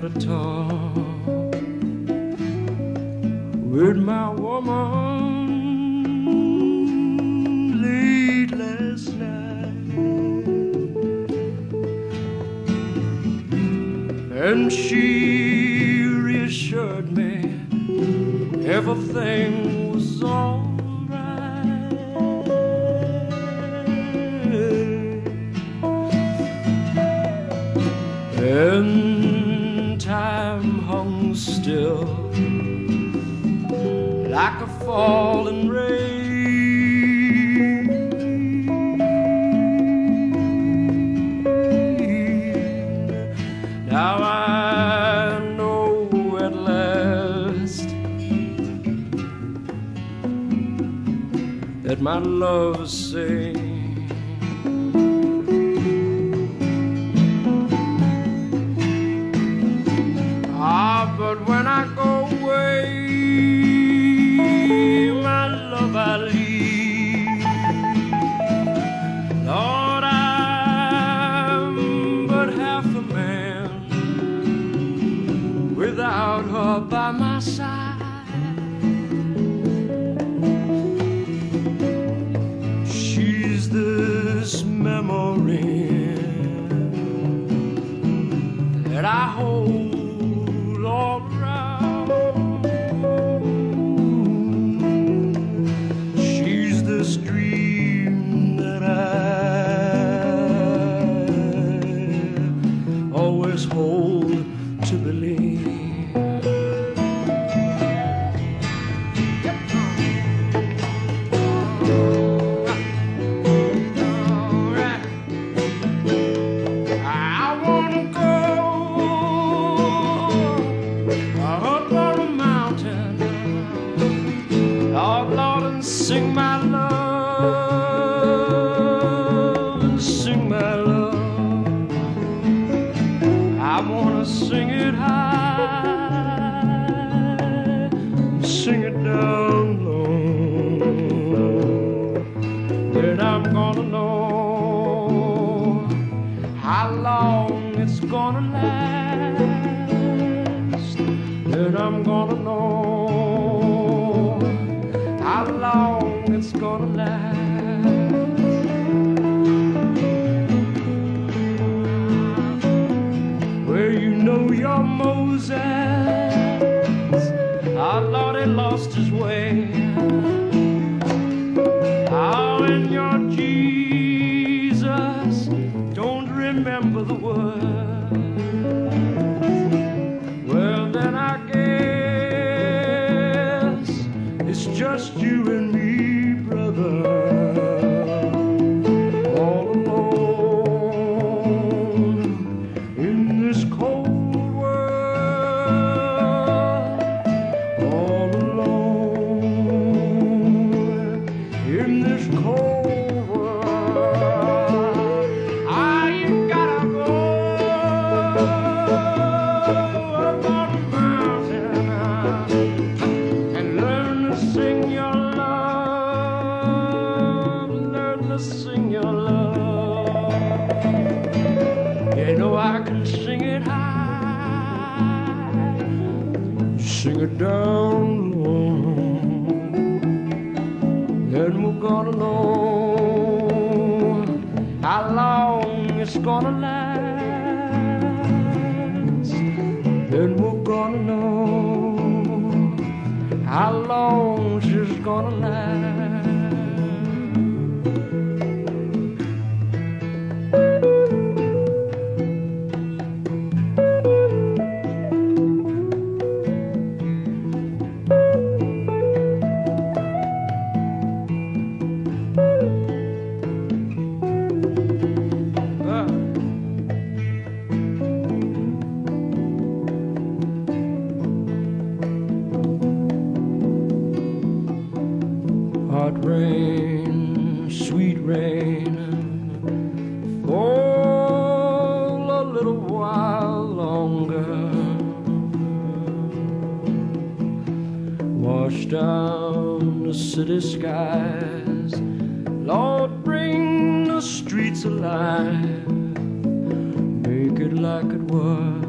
guitar with my woman late last night, and she reassured me everything was alright. And still like a falling rain. Now I know at last that my love. Ah, her by my side. She's this memory that I hold I wanna sing it high, sing it down low. Then I'm gonna know how long it's gonna last. Then I'm gonna know how long it's gonna last. Moses, our Lord had lost his way. In this cold world. Ah, you gotta go up mountain and learn to sing your love. Learn to sing your love. You know I can sing it high, sing it down Then we're gonna know how long it's gonna last. Then we're gonna know how down the city skies, Lord, bring the streets alive, make it like it was